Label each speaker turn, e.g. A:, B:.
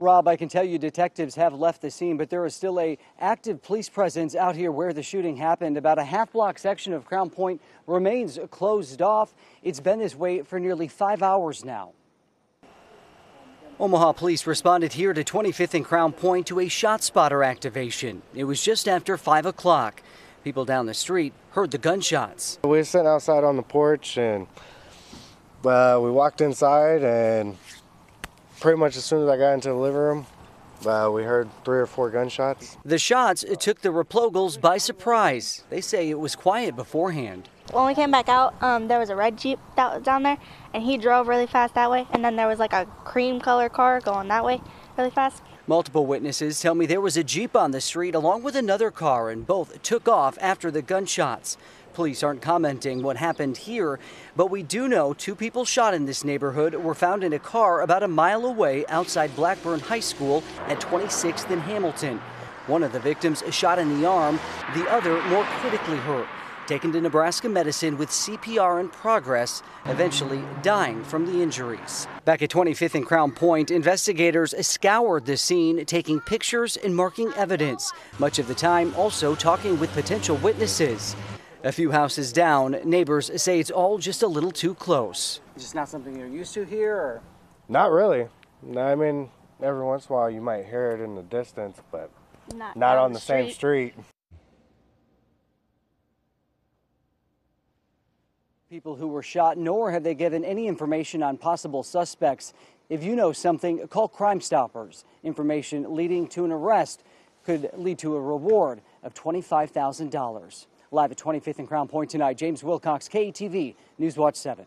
A: Rob, I can tell you detectives have left the scene, but there is still a active police presence out here where the shooting happened. About a half block section of Crown Point remains closed off. It's been this way for nearly five hours now. Omaha police responded here to 25th and Crown Point to a shot spotter activation. It was just after 5 o'clock. People down the street heard the gunshots.
B: We were sitting outside on the porch and uh, we walked inside and pretty much as soon as I got into the living room, uh, we heard three or four gunshots.
A: The shots took the Replogels by surprise. They say it was quiet beforehand.
C: When we came back out, um, there was a red Jeep that was down there, and he drove really fast that way. And then there was like a cream color car going that way really fast.
A: Multiple witnesses tell me there was a Jeep on the street along with another car, and both took off after the gunshots. Police aren't commenting what happened here, but we do know two people shot in this neighborhood were found in a car about a mile away outside Blackburn High School at 26th and Hamilton. One of the victims shot in the arm, the other more critically hurt taken to Nebraska Medicine with CPR in progress, eventually dying from the injuries. Back at 25th and Crown Point, investigators scoured the scene, taking pictures and marking evidence, much of the time also talking with potential witnesses. A few houses down, neighbors say it's all just a little too close. Just not something you're used to here, or?
B: Not really. I mean, every once in a while you might hear it in the distance, but
C: Not,
B: not
C: down
B: on the, same street.
A: people who were shot, nor have they given any information on possible suspects. If you know something, call Crime Stoppers. Information leading to an arrest could lead to a reward of $25,000. Live at 25th and Crown Point tonight, James Wilcox, KETV, Newswatch 7.